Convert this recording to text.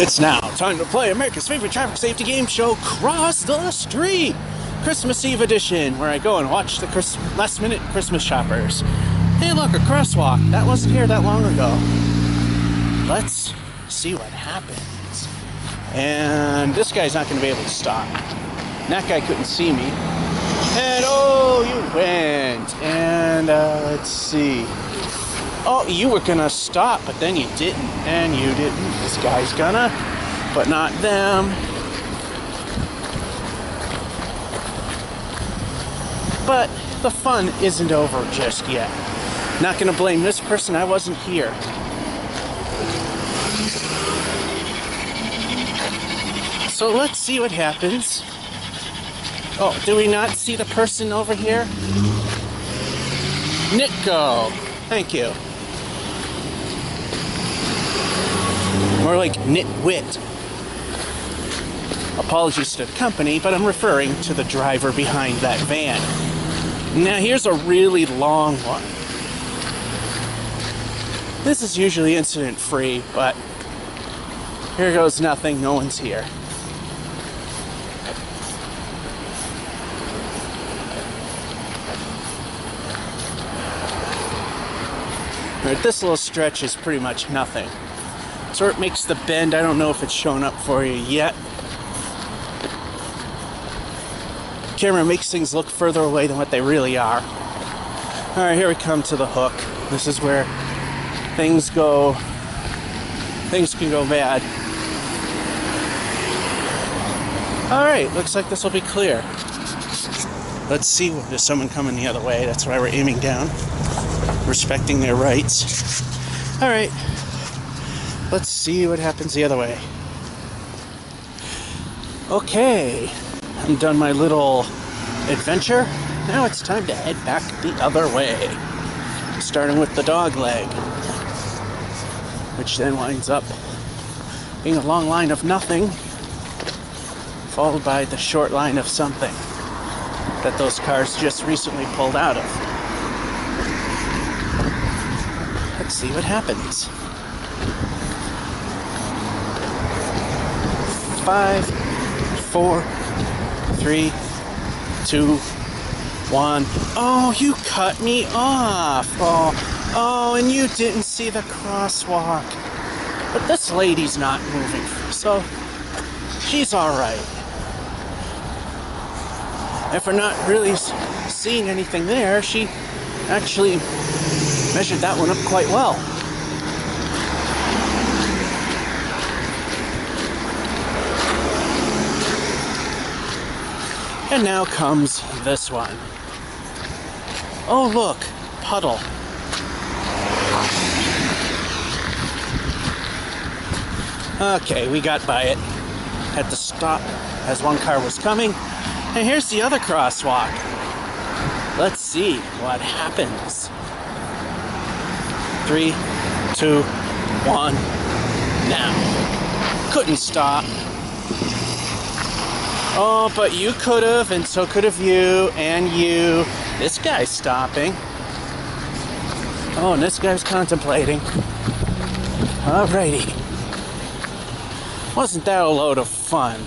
It's now time to play America's favorite traffic safety game show, Cross the Street, Christmas Eve edition, where I go and watch the Chris- last minute Christmas shoppers. Hey, look, a crosswalk. That wasn't here that long ago. Let's see what happens. And this guy's not going to be able to stop. And that guy couldn't see me. And oh, you went. And uh, let's see. Oh, you were gonna stop, but then you didn't, and you didn't. This guy's gonna, but not them. But the fun isn't over just yet. Not gonna blame this person, I wasn't here. So let's see what happens. Oh, do we not see the person over here? Nico. Thank you. More like nitwit. Apologies to the company, but I'm referring to the driver behind that van. Now, here's a really long one. This is usually incident free, but here goes nothing, no one's here. Alright, this little stretch is pretty much nothing. So it makes the bend. I don't know if it's shown up for you yet. Camera makes things look further away than what they really are. Alright, here we come to the hook. This is where things go things can go bad. Alright, looks like this will be clear. Let's see there's someone coming the other way. That's why we're aiming down respecting their rights. All right, let's see what happens the other way. Okay, I'm done my little adventure. Now it's time to head back the other way, starting with the dog leg, which then winds up being a long line of nothing, followed by the short line of something that those cars just recently pulled out of. Let's see what happens. Five, four, three, two, one. Oh, you cut me off. Oh, oh, and you didn't see the crosswalk. But this lady's not moving, so she's all right. If we're not really seeing anything there, she actually measured that one up quite well. And now comes this one. Oh, look, puddle. Okay, we got by it. Had to stop as one car was coming. And here's the other crosswalk. Let's see what happens. Three, two, one, now. Couldn't stop. Oh, but you could have, and so could have you, and you. This guy's stopping. Oh, and this guy's contemplating. Alrighty. Wasn't that a load of fun?